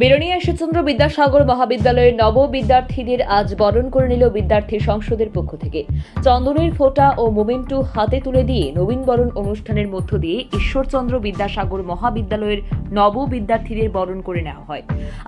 বেরোনিয়া ঈশ্বরচন্দ্র বিদ্যাসাগর মহাবিদ্যালয়ের নব বিদ্যার্থীদের আজ বরণ করে নিল বিদ্যার্থী সংসদের পক্ষ থেকে। চন্দনের ফোঁটা ও মোমেন্টু হাতে তুলে দিয়ে নবীন বরণ অনুষ্ঠানের মধ্য দিয়ে ঈশ্বরচন্দ্র বিদ্যাসাগর মহাবিদ্যালয়ের নব বিদ্যার্থীদের বরণ করে নেওয়া হয়।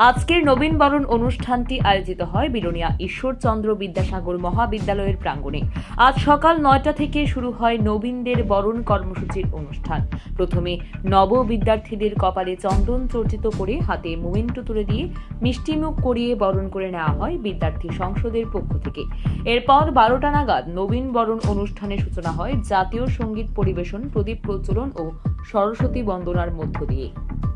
আজকের নবীন বরণ অনুষ্ঠানটি আয়োজিত হয় বিলোনিয়া ঈশ্বরচন্দ্র বিদ্যাসাগর মহাবিদ্যালয়ের প্রাঙ্গণে। আজ সকাল নয়টা থেকে শুরু হয় নবীনদের বরণ কর্মসূচির অনুষ্ঠান। প্রথমে নব বিদ্যার্থীদের কপালে চন্দন চর্চিত করে হাতে মোমেন্টো তুলে দিয়ে মিষ্টিমুখ করিয়ে বরণ করে নেওয়া হয় বিদ্যার্থী সংসদের পক্ষ থেকে। এরপর বারোটা নাগাদ নবীন বরণ অনুষ্ঠানের সূচনা হয় জাতীয় সংগীত পরিবেশন, প্রদীপ প্রচলন ও সরস্বতী বন্দনার মধ্য দিয়ে।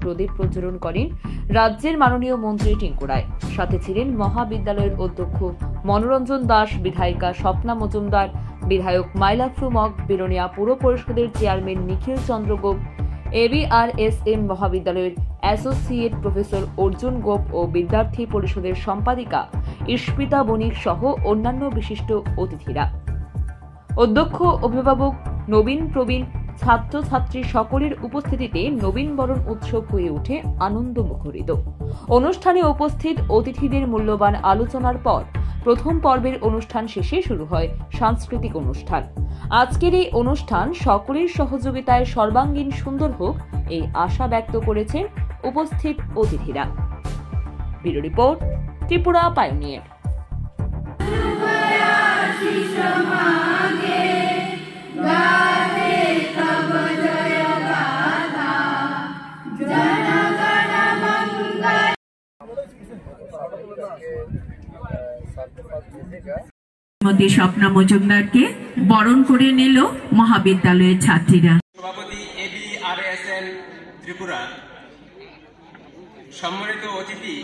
প্রদীপ প্রচলন করেন রাজ্যের মাননীয় মন্ত্রী টিঙ্কু রায়। সাথে ছিলেন মহাবিদ্যালয়ের অধ্যক্ষ মনোরঞ্জন দাস, বিধায়িকা স্বপ্না মজুমদার, বিধায়ক মাইলাফরু মগ, বিরোনিয়া পুর পরিষদের চেয়ারম্যান নিখিল চন্দ্র গোপ এবিআরএসএম মহাবিদ্যালয়ের অ্যাসোসিয়েট প্রফেসর অর্জুন গোপ ও বিদ্যার্থী পরিষদের সম্পাদিকা ইস্পিতা বণিক সহ অন্যান্য বিশিষ্ট অতিথিরা। অধ্যক্ষ, অভিভাবক, নবীন প্রবীণ, ছাত্রছাত্রী সকলের উপস্থিতিতে নবীন বরণ উৎসব হয়ে ওঠে আনন্দ মুখরিত অনুষ্ঠানে উপস্থিত অতিথিদের মূল্যবান আলোচনার পর প্রথম পর্বের অনুষ্ঠান শেষে শুরু হয় সাংস্কৃতিক অনুষ্ঠান। আজকের এই অনুষ্ঠান সকলের সহযোগিতায় সর্বাঙ্গীন সুন্দর হোক, এই আশা ব্যক্ত করেছেন উপস্থিত অতিথিরা। Bureau report Tripura pioneer Shrimati Swapna মজুমদারকে বরণ করে নিল মহাবিদ্যালয়ের ছাত্রীরা। সভাপতি A B R S L Tripura. সম্মানিত অতিথি।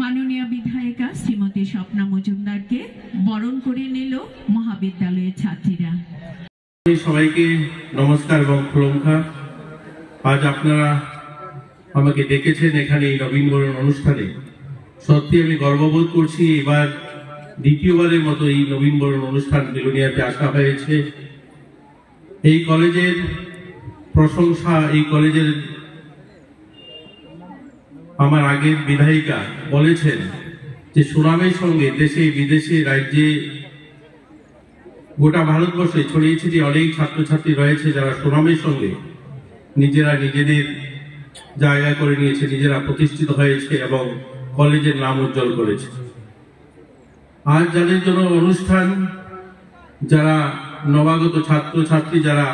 মাননীয় বিধায়িকা শ্রীমতী স্বপ্না মজুমদারকে বরণ করে নিল মহাবিদ্যালয়ের ছাত্রীরা। সবাইকে নমস্কার এবং প্রলঙ্কা আজ আপনারা আমাকে ডেকেছেন এখানে এই নবীনবরণ অনুষ্ঠানে। সত্যি আমি গর্ববোধ করছি এবার দ্বিতীয়বারের মতো এই নবীনবরণ অনুষ্ঠান বেলুনিয়াতে আসা হয়েছে। এই কলেজের প্রশংসা, এই কলেজের আমার আগের বিধায়িকা বলেছেন যে সুনামের সঙ্গে দেশে, বিদেশে, রাজ্যে গোটা ভারতবর্ষে ছড়িয়ে ছিটিয়ে অনেক ছাত্রছাত্রী রয়েছে যারা সুনামের সঙ্গে নিজেরা নিজেদের জায়গা করে নিয়েছে, নিজেরা প্রতিষ্ঠিত হয়েছে এবং কলেজের নাম উজ্জ্বল করেছে। আজ যাদের জন্য অনুষ্ঠান, যারা নবাগত ছাত্রছাত্রী যারা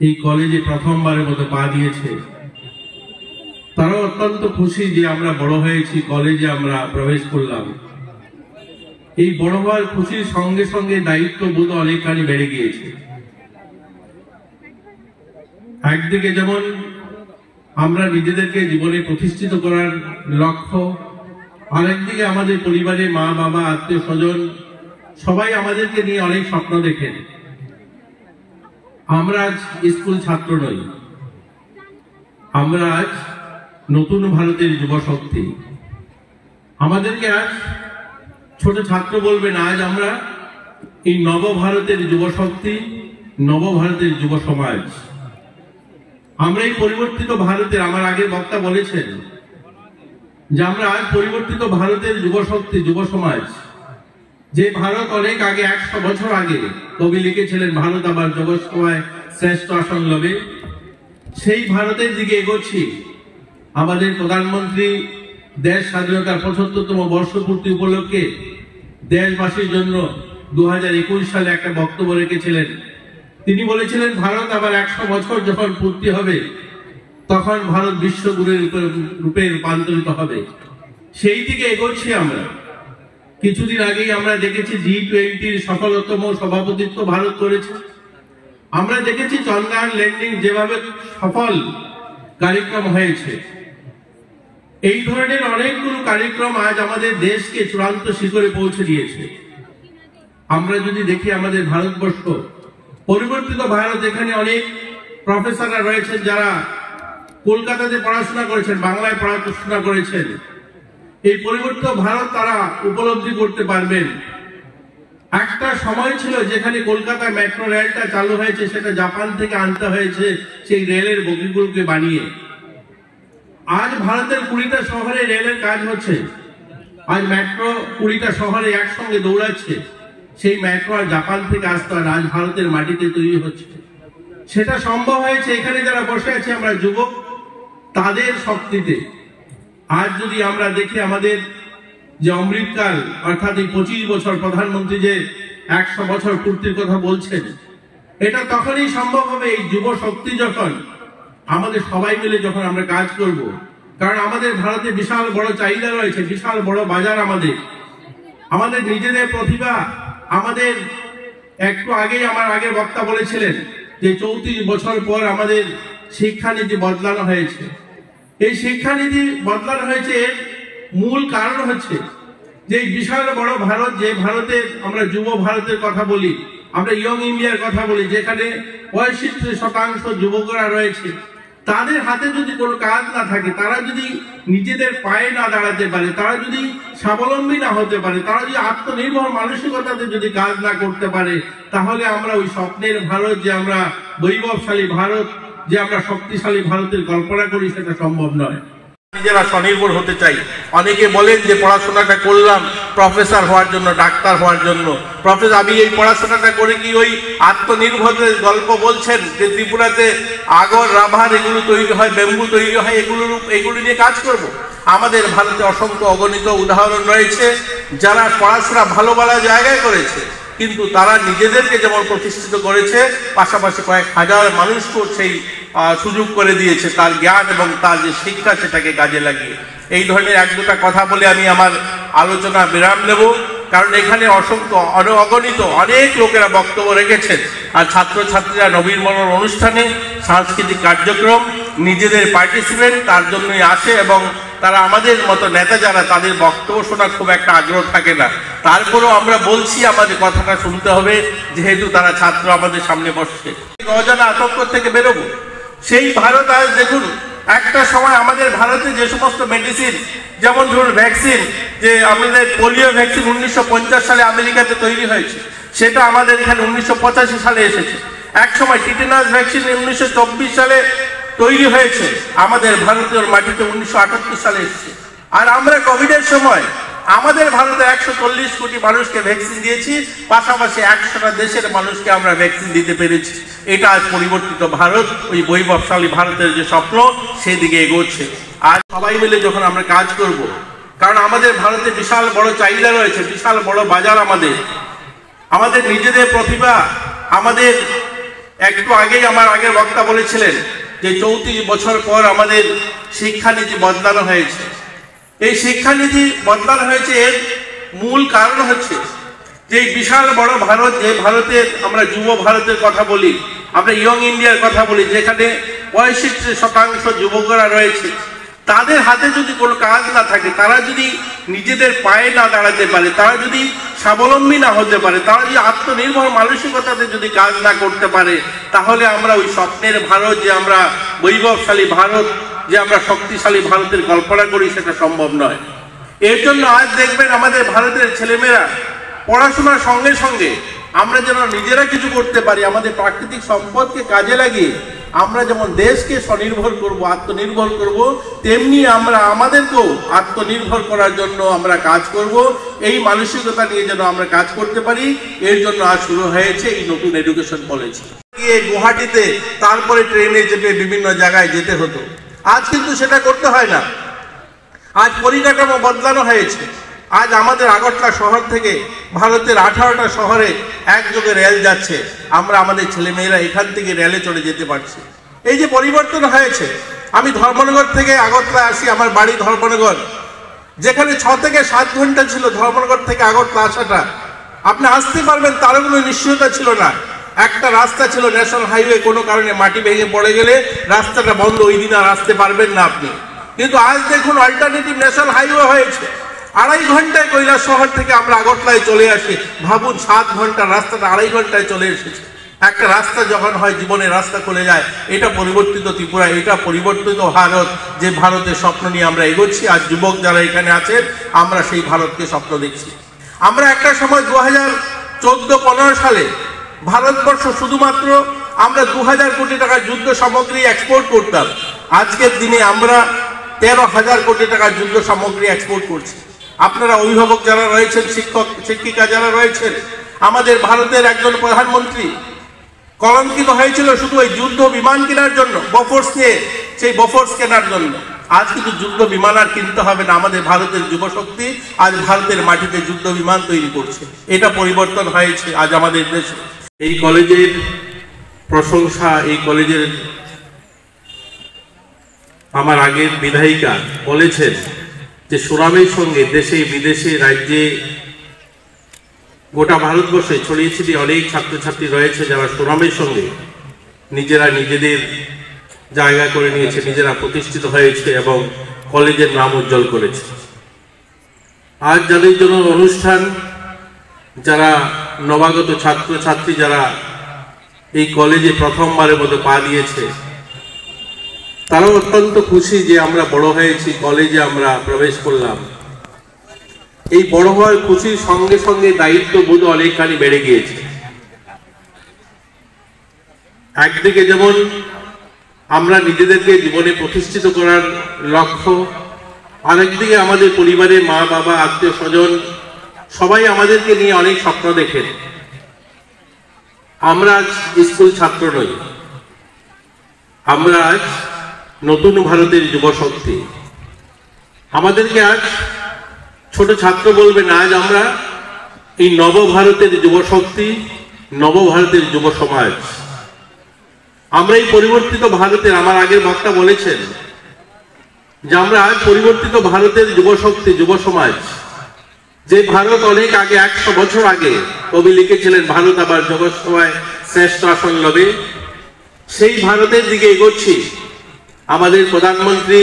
এই কলেজে প্রথমবারের মতো পা দিয়েছে, তারাও অত্যন্ত খুশি যে আমরা বড় হয়েছি, কলেজে আমরা প্রবেশ করলাম। এই বড় হওয়ার খুশির সঙ্গে সঙ্গে দায়িত্ব বোধ অনেকখানি বেড়ে গিয়েছে। একদিকে যেমন আমরা নিজেদেরকে জীবনে প্রতিষ্ঠিত করার লক্ষ্য আরেকদিকে আমাদের পরিবারে মা, বাবা, আত্মীয় স্বজন, সবাই আমাদেরকে নিয়ে অনেক স্বপ্ন দেখেন আমরা আজ স্কুল ছাত্র নই। আমরা আজ নতুন ভারতের যুব শক্তি। আমাদেরকে আজ ছোট ছাত্র বলবেন, আজ আমরা এই নবভারতের যুব শক্তি, নবভারতের যুব সমাজ। আমরা এই পরিবর্তিত ভারতের, আমার আগে বক্তা বলেছেন যে আমরা আজ পরিবর্তিত ভারতের যুব শক্তি যুব সমাজ যে ভারত অনেক আগে, একশো বছর আগে কবি লিখেছিলেন, ভারত আবার জগৎসভায় শ্রেষ্ঠ আসন লবে। সেই ভারতের দিকে এগোচ্ছি। আমাদের প্রধানমন্ত্রী দেশ স্বাধীনতার পঁচাত্তরতম বর্ষপূর্তি উপলক্ষে দেশবাসীর জন্য দু হাজার একুশ সালে একটা বক্তব্য রেখেছিলেন। তিনি বলেছিলেন, ভারত আবার একশো বছর যখন পূর্তি হবে তখন ভারত বিশ্বগুরুর রূপে রূপান্তরিত হবে। সেই দিকে এগোচ্ছি আমরা। কিছুদিন আগেই আমরা দেখেছি জি টোয়েন্টির সফলতম সভাপতিত্ব ভারত করেছে। আমরা দেখেছি চন্দ্রায়ন ল্যান্ডিং যেভাবে সফল কার্যক্রম হয়েছে। এই ধরনের অনেকগুলো কার্যক্রম আজ আমাদের দেশকে চূড়ান্ত শিখরে পৌঁছে দিয়েছে। আমরা যদি দেখি আমাদের ভারতবর্ষ, পরিবর্তিত ভারত এখানে অনেক প্রফেসররা রয়েছেন যারা কলকাতাতে পড়াশোনা করেছেন, বাংলায় পড়াশোনা করেছেন। এই পরিবর্তিত ভারত তারা উপলব্ধি করতে পারবেন। একটা সময় ছিল যেখানে কলকাতা মেট্রো রেলটা চালু হয়েছে, সেটা জাপান থেকে আনতে হয়েছে, সেই রেলের বগিগুলোকে বানিয়ে। আজ ভারতের কুড়িটা শহরে রেলের কাজ হচ্ছে। আজ মেট্রো কুড়িটা শহরে একসঙ্গে দৌড়াচ্ছে। সেই মেট্রো আর জাপান থেকে আসতে হয় আজ ভারতের মাটিতে তৈরি হচ্ছে। সেটা সম্ভব হয়েছে এখানে যারা বসে আছে, আমরা যুবক তাদের শক্তিতে। আজ যদি আমরা দেখি আমাদের যে অমৃতকাল, অর্থাৎ এই পঁচিশ বছর প্রধানমন্ত্রী যে একশো বছর পূর্তির কথা বলছেন, এটা তখনই সম্ভব হবে এই যুব শক্তি যখন আমাদের সবাই মিলে যখন আমরা কাজ করব। কারণ আমাদের ভারতে বিশাল বড় চাহিদা রয়েছে, বিশাল বড় বাজার আমাদের। আমাদের নিজেদের প্রতিভা, আমাদের একটু আগেই আমার আগে বক্তা বলেছিলেন যে চৌত্রিশ বছর পর আমাদের শিক্ষানীতি বদলানো হয়েছে। এই শিক্ষানীতি বদলানো হয়েছে মূল কারণ হচ্ছে যে বিশাল বড় ভারত, যে ভারতের আমরা যুব ভারতের কথা বলি, আমরা ইয়ং ইন্ডিয়ার কথা বলি, যেখানে পঁয়ষট্টি শতাংশ যুবকরা রয়েছে, তাদের হাতে যদি কোনো কাজ না থাকে, তারা যদি নিজেদের পায়ে না দাঁড়াতে পারে, তারা যদি স্বাবলম্বী না হতে পারে, তারা যদি আত্মনির্ভর মানসিকতাতে যদি কাজ না করতে পারে, তাহলে আমরা ওই স্বপ্নের ভারত যে আমরা বৈভবশালী ভারত যে আমরা শক্তিশালী ভারতের কল্পনা করি সেটা সম্ভব নয় নিজেরা স্বনির্ভর হতে চাই, অনেকে বলেন যে পড়াশোনাটা করলাম প্রফেসর হওয়ার জন্য, ডাক্তার হওয়ার জন্য প্রফেসর আমি এই পড়াশোনাটা করে কি ওই আত্মনির্ভরের গল্প বলছেন যে ত্রিপুরাতে আগর, রাভার এগুলো তৈরি হয়, বেম্বু তৈরি হয়, এগুলোর এগুলো নিয়ে কাজ করব। আমাদের ভারতে অসংখ্য অগণিত উদাহরণ রয়েছে, যারা পড়াশোনা ভালো ভালো জায়গায় করেছে, কিন্তু তারা নিজেদেরকে যেমন প্রতিষ্ঠিত করেছে, পাশাপাশি কয়েক হাজার মানুষকেও সেই সুযোগ করে দিয়েছে তার জ্ঞান এবং তার যে শিক্ষা সেটাকে কাজে লাগিয়ে। এই ধরনের এক দুটা কথা বলে আমি আমার আলোচনা বিরাম নেব। কারণ এখানে অসংখ্য অগণিত অনেক লোকেরা বক্তব্য রেখেছেন। আর ছাত্রছাত্রীরা নবীনবরণ অনুষ্ঠানে সাংস্কৃতিক কার্যক্রম, নিজেদের পার্টিসিপেন্ট তার জন্যই আসে এবং তারা আমাদের মতো নেতা যারা তাদের বক্তব্য শোনার খুব একটা আগ্রহ থাকে না। তারপরেও আমরা বলছি, আমাদের কথাটা শুনতে হবে, যেহেতু তারা ছাত্র আমাদের সামনে বসছে। অজানা আতঙ্ক থেকে বেরোবো। সেই ভারত আজ দেখুন, একটা সময় আমাদের ভারতে যে সমস্ত মেডিসিন যেমন ধরুন ভ্যাকসিন যে আমাদের পোলিও ভ্যাকসিন উনিশশো পঞ্চাশ সালে আমেরিকাতে তৈরি হয়েছে, সেটা আমাদের এখানে উনিশশো পঁচাশি সালে এসেছে। এক সময় টিটেনাস ভ্যাকসিন উনিশশো চব্বিশ সালে তৈরি হয়েছে, আমাদের ভারতের মাটিতে উনিশশো আটাত্তর সালে এসেছে। আর আমরা কোভিডের সময় আমাদের ভারতে একশো চল্লিশ কোটি মানুষকে ভ্যাকসিন দিয়েছি, পাশাপাশি একশোটা দেশের মানুষকে আমরা ভ্যাকসিন দিতে পেরেছি। এটা আজ পরিবর্তিত ভারত, ওই বৈভবশালী ভারতের যে স্বপ্ন, সেদিকে এগোচ্ছে। আর সবাই মিলে যখন আমরা কাজ করব, কারণ আমাদের ভারতে বিশাল বড় চাহিদা রয়েছে, বিশাল বড় বাজার আমাদের। আমাদের নিজেদের প্রতিভা, আমাদের একটু আগেই আমার আগের বক্তা বলেছিলেন যে চৌত্রিশ বছর পর আমাদের শিক্ষানীতি বদলানো হয়েছে। এই শিক্ষানীতি বদলানো হয়েছে এর মূল কারণ হচ্ছে যে বিশাল বড় ভারত, যে ভারতের আমরা যুব ভারতের কথা বলি, আমরা ইয়ং ইন্ডিয়ার কথা বলি, যেখানে পঁয়ষট্টি শতাংশ যুবকরা রয়েছে, তাদের হাতে যদি কোনো কাজ না থাকে, তারা যদি নিজেদের পায়ে না দাঁড়াতে পারে, তারা যদি স্বাবলম্বী না হতে পারে, তারা যদি আত্মনির্ভর মানসিকতাতে যদি কাজ না করতে পারে, তাহলে আমরা ওই স্বপ্নের ভারত, যে আমরা বৈভবশালী ভারত যে আমরা শক্তিশালী ভারতের কল্পনা করি সেটা সম্ভব নয়। এর জন্য আজ দেখবেন আমাদের ভারতের ছেলেমেয়েরা পড়াশোনার সঙ্গে সঙ্গে আমরা যেন নিজেরা কিছু করতে পারি, আমাদের প্রাকৃতিক সম্পদকে কাজে লাগিয়ে আমরা যেমন দেশকে স্বনির্ভর করব, আত্মনির্ভর করব, তেমনি আমরা আমাদেরকেও আত্মনির্ভর করার জন্য আমরা কাজ করব। এই মানসিকতা নিয়ে যেন আমরা কাজ করতে পারি, এর জন্য আজ শুরু হয়েছে এই নতুন এডুকেশন পলিসি গিয়ে গুয়াহাটিতে, তারপরে ট্রেনে চেপে বিভিন্ন জায়গায় যেতে হতো। আজ কিন্তু সেটা করতে হয় না। আজ পরিকাঠামো বদলানো হয়েছে। আজ আমাদের আগরতলা শহর থেকে ভারতের আঠারোটা শহরে একযোগে রেল যাচ্ছে। আমরা আমাদের ছেলেমেয়েরা এখান থেকে রেলে চলে যেতে পারছি। এই যে পরিবর্তন হয়েছে, আমি ধর্মনগর থেকে আগরতলা আসি, আমার বাড়ি ধর্মনগর। যেখানে ছ থেকে সাত ঘণ্টা ছিল ধর্মনগর থেকে আগরতলা আসাটা। আপনি আসতে পারবেন, তারও কোনো নিশ্চয়তা ছিল না। একটা রাস্তা ছিল ন্যাশনাল হাইওয়ে, কোনো কারণে মাটি ভেঙে পড়ে গেলে রাস্তাটা বন্ধ, ওই দিন আর আসতে পারবেন না আপনি। কিন্তু আজ দেখুন অল্টারনেটিভ ন্যাশনাল হাইওয়ে হয়েছে। আড়াই ঘন্টায় কৈলাস শহর থেকে আমরা আগরতলায় চলে আসি। ভাবুন, সাত ঘণ্টা রাস্তাটা আড়াই ঘন্টায় চলে এসেছে। একটা রাস্তা যখন হয়, জীবনে রাস্তা খুলে যায়। এটা পরিবর্তিত ত্রিপুরা, এটা পরিবর্তিত ভারত। যে ভারতের স্বপ্ন নিয়ে আমরা এগোচ্ছি, আর যুবক যারা এখানে আছেন, আমরা সেই ভারতকে স্বপ্ন দেখছি। আমরা একটা সময় দু হাজার চোদ্দ পনেরো সালে ভারতবর্ষ শুধুমাত্র আমরা দু হাজার কোটি টাকার যুদ্ধ সামগ্রী এক্সপোর্ট করতাম। আজকের দিনে আমরা তেরো হাজার কোটি টাকার যুদ্ধ সামগ্রী এক্সপোর্ট করছি। আপনারা অভিভাবক যারা রয়েছেন, শিক্ষক, শিক্ষিকা যারা রয়েছেন, আমাদের ভারতের একজন প্রধানমন্ত্রী, কলঙ্কিত হয়েছিল শুধু ওই যুদ্ধ বিমান কেনার জন্য বফোর্স নিয়ে, সেই বফোর্স কেনার জন্য। আজ কিন্তু যুদ্ধ বিমান আর কিনতে হবে না, আমাদের ভারতের যুবশক্তি আজ ভারতের মাটিতে যুদ্ধ বিমান তৈরি করছে। এটা পরিবর্তন হয়েছে আজ আমাদের দেশে। এই কলেজের প্রশংসা, এই কলেজের আমার আগের বিধায়িকা বলেছেন যে সুনামের সঙ্গে দেশে, বিদেশে, রাজ্যে গোটা ভারতবর্ষে ছড়িয়ে ছিটিয়ে অনেক ছাত্রছাত্রী রয়েছে যারা সুনামের সঙ্গে নিজেরা নিজেদের জায়গা করে নিয়েছে, নিজেরা প্রতিষ্ঠিত হয়েছে এবং কলেজের নাম উজ্জ্বল করেছে। আজ যাদের জন্য অনুষ্ঠান, যারা নবাগত ছাত্রছাত্রী যারা এই কলেজে প্রথমবারের মতো পা দিয়েছে, তারাও অত্যন্ত খুশি যে আমরা বড় হয়েছি, কলেজে আমরা প্রবেশ করলাম। এই বড় হওয়ার খুশির সঙ্গে সঙ্গে দায়িত্ব বোধ অনেকখানি বেড়ে গিয়েছে। একদিকে যেমন আমরা নিজেদেরকে জীবনে প্রতিষ্ঠিত করার লক্ষ্য, আরেকদিকে আমাদের পরিবারের মা বাবা আত্মীয় স্বজন সবাই আমাদেরকে নিয়ে অনেক স্বপ্ন দেখেন। আমরা আজ স্কুল ছাত্র নই। আমরা আজ নতুন ভারতের যুব শক্তি। আমাদেরকে আজ ছোট ছাত্র বলবে না আজ আমরা এই নবভারতের যুব শক্তি নবভারতের যুব সমাজ। আমরা এই পরিবর্তিত ভারতের, আমার আগের বক্তা বলেছেন যে আমরা আজ পরিবর্তিত ভারতের যুব শক্তি, যুব সমাজ। যে ভারত অনেক আগে, একশো বছর আগে কবি লিখেছিলেন, ভারত আবার জগৎ সভায় শ্রেষ্ঠ আসন লবে। সেই ভারতের দিকে এগোচ্ছি। আমাদের প্রধানমন্ত্রী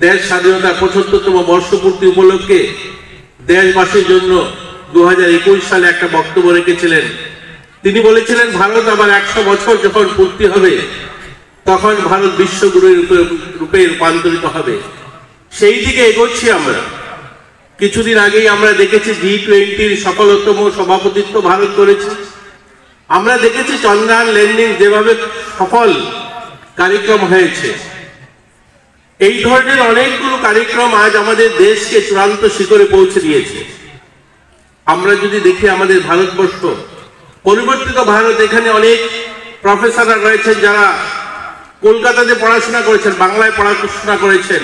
দেশ স্বাধীনতার পঁচাত্তরতম বর্ষপূর্তি উপলক্ষে দেশবাসীর জন্য দু হাজার একুশ সালে একটা বক্তব্য রেখেছিলেন। তিনি বলেছিলেন, ভারত আবার একশো বছর যখন পূর্তি হবে, তখন ভারত বিশ্বগুরুর রূপে রূপান্তরিত হবে। সেই দিকে এগোচ্ছি আমরা। কিছুদিন আগেই আমরা দেখেছি জি টোয়েন্টির সফলতম সভাপতিত্ব ভারত করেছে। আমরা দেখেছি চন্দ্রায়ন ল্যান্ডিং যেভাবে সফল কার্যক্রম হয়েছে। এই ধরনের অনেকগুলো কার্যক্রম আজ আমাদের দেশকে চূড়ান্ত শিখরে পৌঁছে দিয়েছে। আমরা যদি দেখি আমাদের ভারতবর্ষ, পরিবর্তিত ভারত, এখানে অনেক প্রফেসররা রয়েছেন যারা কলকাতাতে পড়াশোনা করেছেন, বাংলায় পড়াশোনা করেছেন।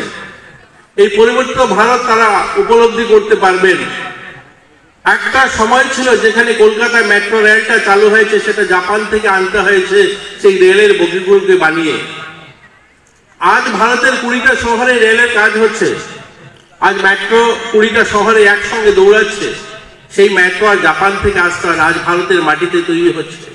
এই পরিবর্তিত ভারত তারা উপলব্ধি করতে পারবেন। একটা সময় ছিল যেখানে কলকাতায় মেট্রো রেলটা চালু হয়েছে, সেটা জাপান থেকে আনতে হয়েছে সেই রেলের বগিগুলোকে বানিয়ে। আজ ভারতের কুড়িটা শহরে রেলের কাজ হচ্ছে। আজ মেট্রো কুড়িটা শহরে একসঙ্গে দৌড়াচ্ছে। সেই মেট্রো আর জাপান থেকে আসতে আজ ভারতের মাটিতে তৈরি হচ্ছে।